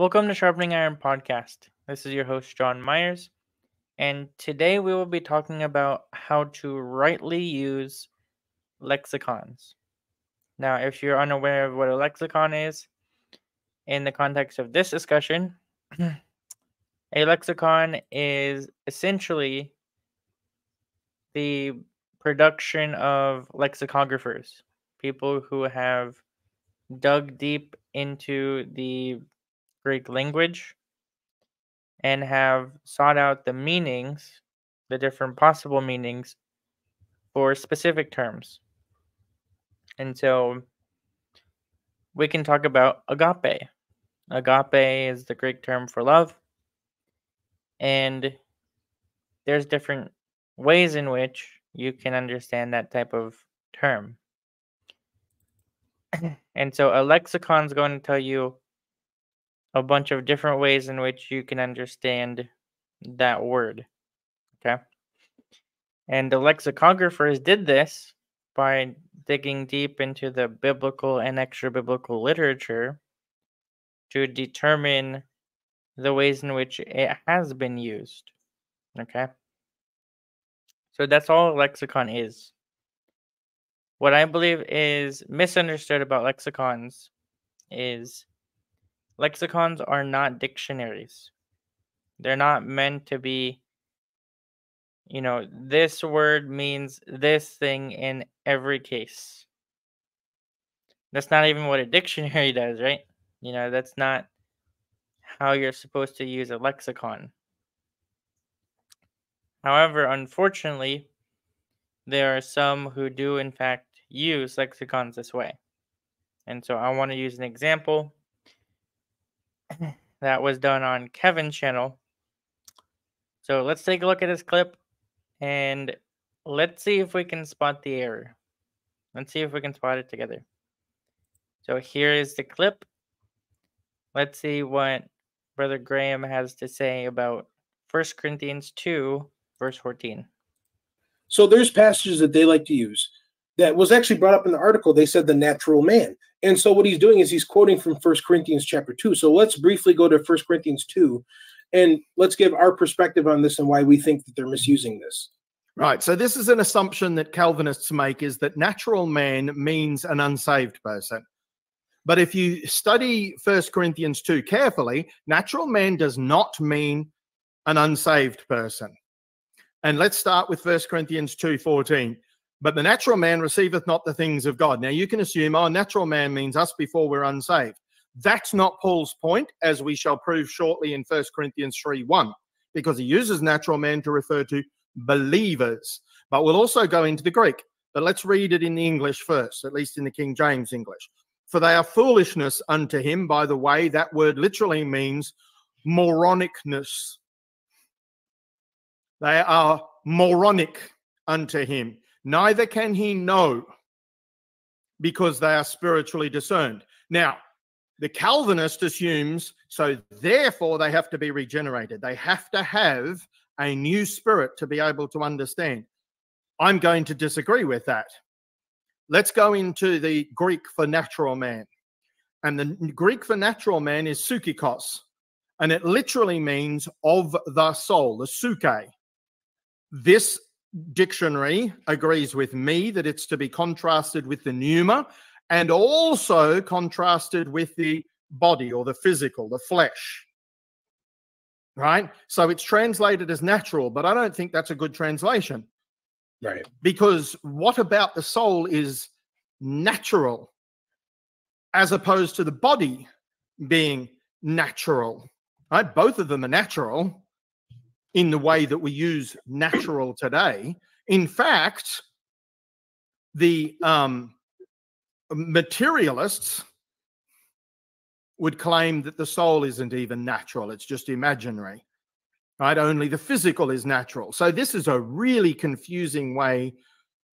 Welcome to Sharpening Iron Podcast. This is your host, John Myers, and today we will be talking about how to rightly use lexicons. Now, if you're unaware of what a lexicon is, in the context of this discussion, a lexicon is essentially the production of lexicographers, people who have dug deep into the Greek language and have sought out the meanings, the different possible meanings for specific terms. And so we can talk about agape. Agape is the Greek term for love. And there's different ways in which you can understand that type of term. and so a lexicon is going to tell you a bunch of different ways in which you can understand that word. Okay. And the lexicographers did this by digging deep into the biblical and extra biblical literature to determine the ways in which it has been used. Okay. So that's all lexicon is. What I believe is misunderstood about lexicons is lexicons are not dictionaries. They're not meant to be, you know, this word means this thing in every case. That's not even what a dictionary does, right? You know, that's not how you're supposed to use a lexicon. However, unfortunately, there are some who do, in fact, use lexicons this way. And so I want to use an example that was done on Kevin's channel. So let's take a look at this clip and let's see if we can spot the error. Let's see if we can spot it together. So here is the clip. Let's see what Brother Grahame has to say about 1 Corinthians 2, verse 14. So there's passages that they like to use that was actually brought up in the article. They said the natural man. And so what he's doing is he's quoting from First Corinthians chapter 2. So let's briefly go to First Corinthians 2 and let's give our perspective on this and why we think that they're misusing this. Right. So this is an assumption that Calvinists make is that natural man means an unsaved person. But if you study First Corinthians 2 carefully, natural man does not mean an unsaved person. And let's start with First Corinthians 2 14. But the natural man receiveth not the things of God. Now you can assume, oh, natural man means us before we're unsaved. That's not Paul's point, as we shall prove shortly in 1 Corinthians 3 1, because he uses natural man to refer to believers. But we'll also go into the Greek. But let's read it in the English first, at least in the King James English. For they are foolishness unto him. By the way, that word literally means moronicness. They are moronic unto him neither can he know because they are spiritually discerned. Now, the Calvinist assumes so, therefore, they have to be regenerated. They have to have a new spirit to be able to understand. I'm going to disagree with that. Let's go into the Greek for natural man. And the Greek for natural man is psychikos, and it literally means of the soul, the suke. This dictionary agrees with me that it's to be contrasted with the pneuma and also contrasted with the body or the physical, the flesh. Right? So it's translated as natural, but I don't think that's a good translation. Right. Because what about the soul is natural as opposed to the body being natural? Right? Both of them are natural, in the way that we use natural today. In fact, the um, materialists would claim that the soul isn't even natural, it's just imaginary, right? Only the physical is natural. So, this is a really confusing way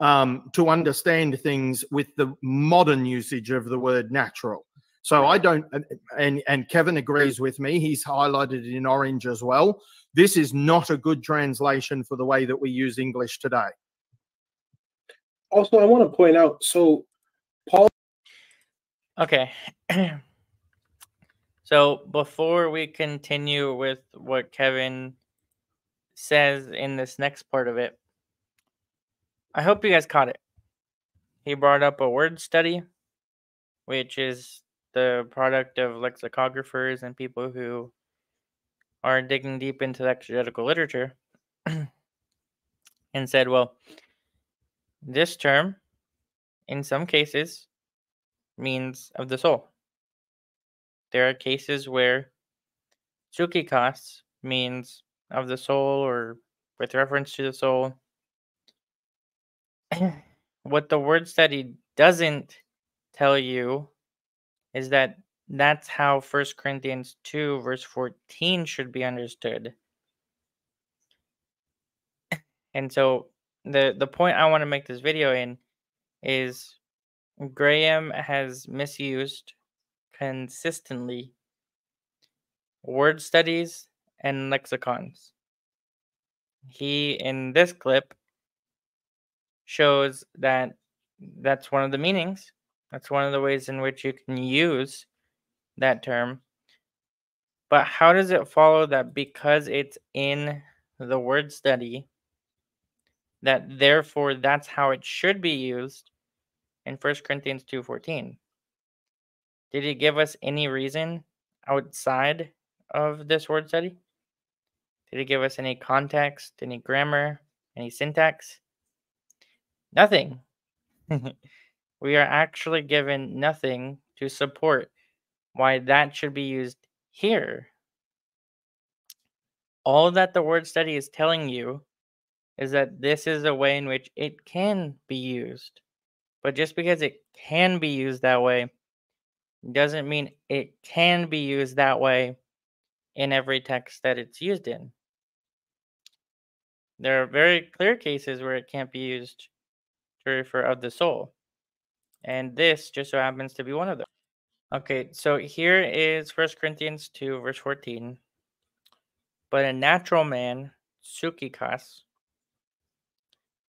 um, to understand things with the modern usage of the word natural. So I don't, and and Kevin agrees with me. He's highlighted it in orange as well. This is not a good translation for the way that we use English today. Also, I want to point out. So, Paul. Okay. So before we continue with what Kevin says in this next part of it, I hope you guys caught it. He brought up a word study, which is the product of lexicographers and people who are digging deep into exegetical literature and said, well, this term, in some cases, means of the soul. There are cases where psychikos means of the soul or with reference to the soul. what the word study doesn't tell you is that that's how First Corinthians 2, verse 14 should be understood. And so the the point I want to make this video in is Grahame has misused consistently word studies and lexicons. He in this clip shows that that's one of the meanings. That's one of the ways in which you can use that term. But how does it follow that because it's in the word study, that therefore that's how it should be used in 1 Corinthians 2:14? Did he give us any reason outside of this word study? Did he give us any context, any grammar, any syntax? Nothing. we are actually given nothing to support why that should be used here. All that the word study is telling you is that this is a way in which it can be used. But just because it can be used that way doesn't mean it can be used that way in every text that it's used in. There are very clear cases where it can't be used to refer of the soul. And this just so happens to be one of them. Okay, so here is First Corinthians 2, verse 14. But a natural man, psychikos,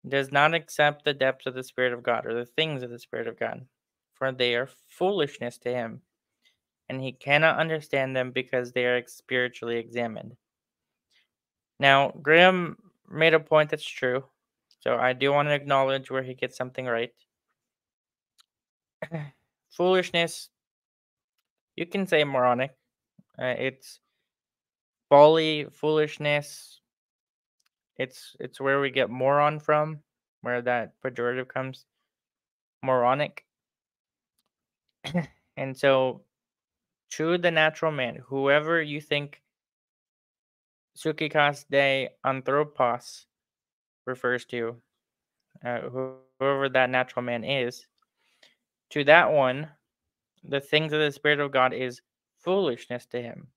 does not accept the depths of the Spirit of God or the things of the Spirit of God, for they are foolishness to him, and he cannot understand them because they are spiritually examined. Now, Grahame made a point that's true, so I do want to acknowledge where he gets something right. Foolishness you can say moronic. Uh, it's folly, foolishness. It's it's where we get moron from, where that pejorative comes. Moronic. and so, to the natural man, whoever you think Psychikos de Anthropos refers to, uh, whoever that natural man is, to that one, the things of the Spirit of God is foolishness to him.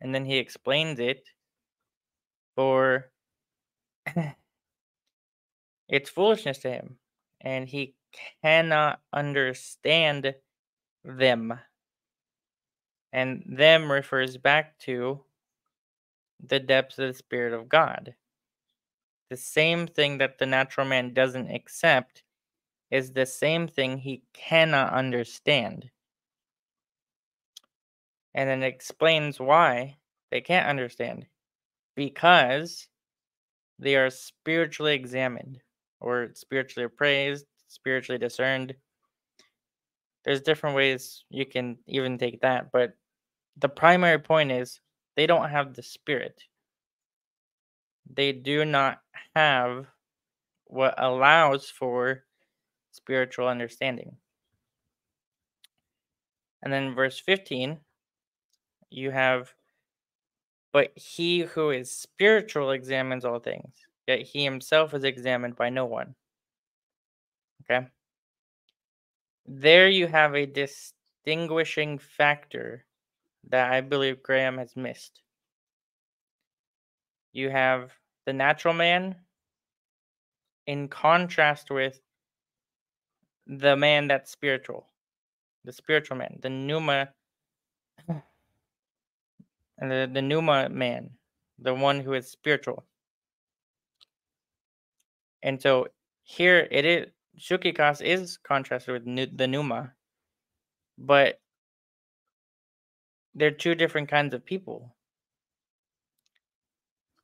And then he explains it for it's foolishness to him. And he cannot understand them. And them refers back to the depths of the Spirit of God. The same thing that the natural man doesn't accept is the same thing he cannot understand. And then explains why they can't understand. Because they are spiritually examined or spiritually appraised, spiritually discerned. There's different ways you can even take that, but the primary point is they don't have the spirit. They do not have what allows for spiritual understanding. And then verse 15, you have, but he who is spiritual examines all things, yet he himself is examined by no one. Okay? There you have a distinguishing factor that I believe Grahame has missed. You have the natural man in contrast with the man that's spiritual, the spiritual man, the pneuma, and the, the pneuma man, the one who is spiritual. And so here it is, psychikos is contrasted with the pneuma, but they're two different kinds of people.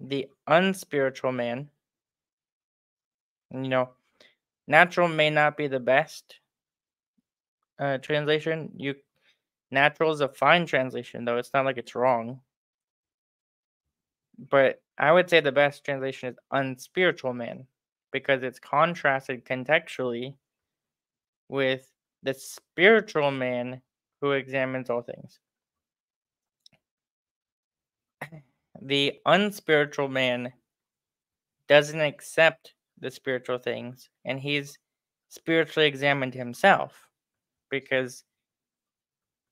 The unspiritual man, you know, natural may not be the best uh, translation. You natural is a fine translation, though. It's not like it's wrong. But I would say the best translation is unspiritual man because it's contrasted contextually with the spiritual man who examines all things. The unspiritual man doesn't accept the spiritual things, and he's spiritually examined himself because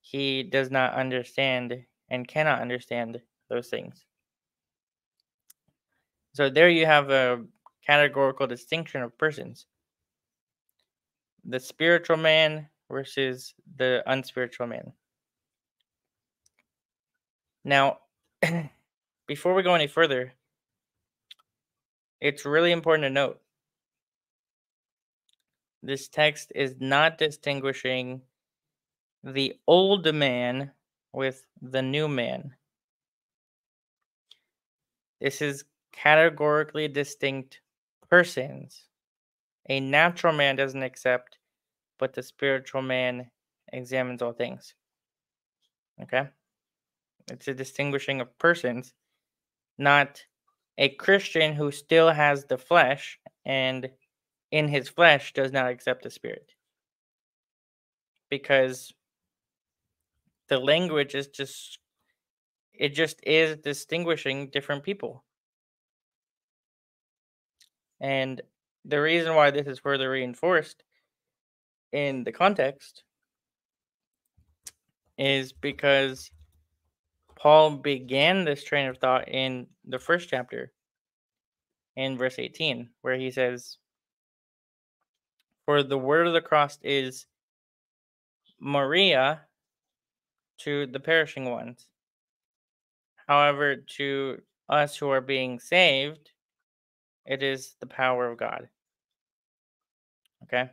he does not understand and cannot understand those things. So there you have a categorical distinction of persons the spiritual man versus the unspiritual man. Now, before we go any further, it's really important to note this text is not distinguishing the old man with the new man. This is categorically distinct persons. A natural man doesn't accept, but the spiritual man examines all things. Okay? It's a distinguishing of persons, not a Christian who still has the flesh and in his flesh does not accept the spirit. Because the language is just it just is distinguishing different people. And the reason why this is further reinforced in the context is because Paul began this train of thought in the first chapter, in verse 18, where he says, For the word of the cross is moria to the perishing ones. However, to us who are being saved, it is the power of God. Okay?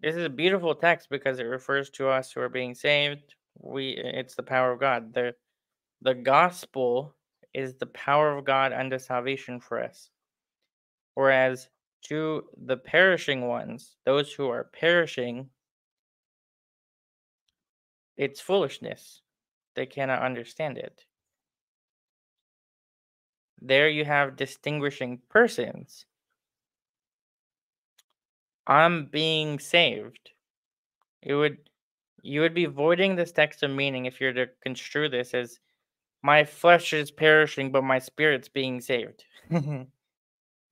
This is a beautiful text because it refers to us who are being saved. We it's the power of God. The the gospel is the power of God unto salvation for us. Whereas to the perishing ones, those who are perishing, it's foolishness. They cannot understand it. There you have distinguishing persons. I'm being saved. It would you would be voiding this text of meaning if you're to construe this as my flesh is perishing but my spirit's being saved. you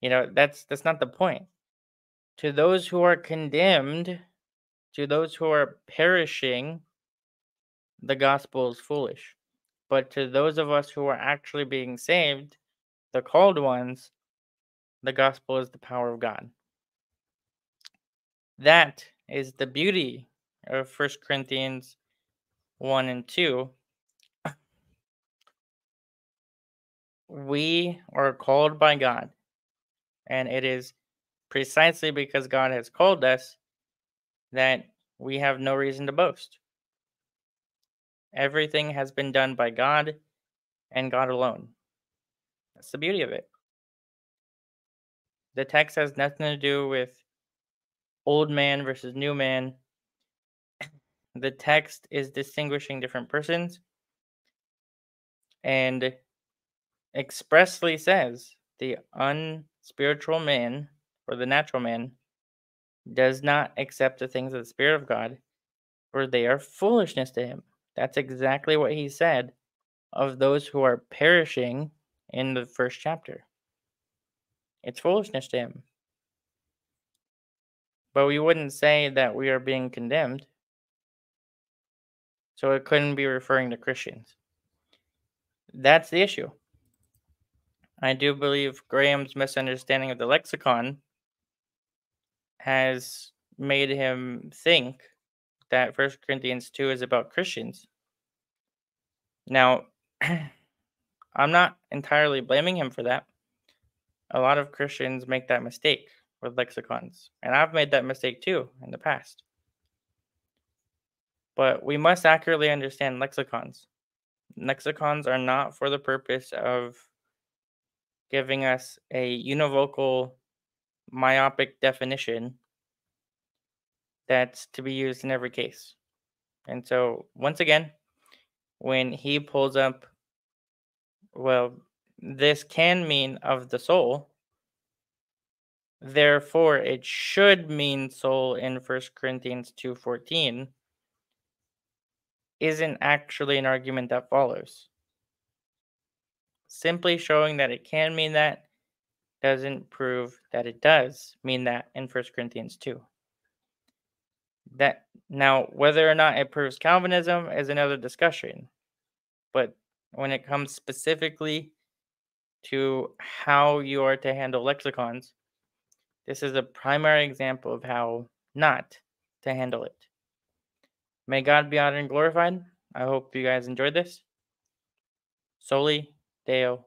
know, that's that's not the point. To those who are condemned, to those who are perishing, the gospel is foolish. But to those of us who are actually being saved, the called ones, the gospel is the power of God. That is the beauty of First Corinthians 1 and 2. We are called by God, and it is precisely because God has called us that we have no reason to boast. Everything has been done by God and God alone. That's the beauty of it. The text has nothing to do with old man versus new man. The text is distinguishing different persons and expressly says the unspiritual man or the natural man does not accept the things of the Spirit of God, for they are foolishness to him. That's exactly what he said of those who are perishing in the first chapter. It's foolishness to him. But we wouldn't say that we are being condemned. So it couldn't be referring to Christians. That's the issue. I do believe Grahame's misunderstanding of the lexicon has made him think that First Corinthians 2 is about Christians. Now, I'm not entirely blaming him for that. A lot of Christians make that mistake with lexicons, and I've made that mistake too in the past. But we must accurately understand lexicons. Lexicons are not for the purpose of giving us a univocal myopic definition that's to be used in every case. And so, once again, when he pulls up, well, this can mean of the soul. Therefore, it should mean soul in First Corinthians 2:14 isn't actually an argument that follows. Simply showing that it can mean that doesn't prove that it does mean that in First Corinthians 2. That now whether or not it proves Calvinism is another discussion. But when it comes specifically to how you are to handle lexicons, this is a primary example of how not to handle it. May God be honored and glorified. I hope you guys enjoyed this. Soli Deo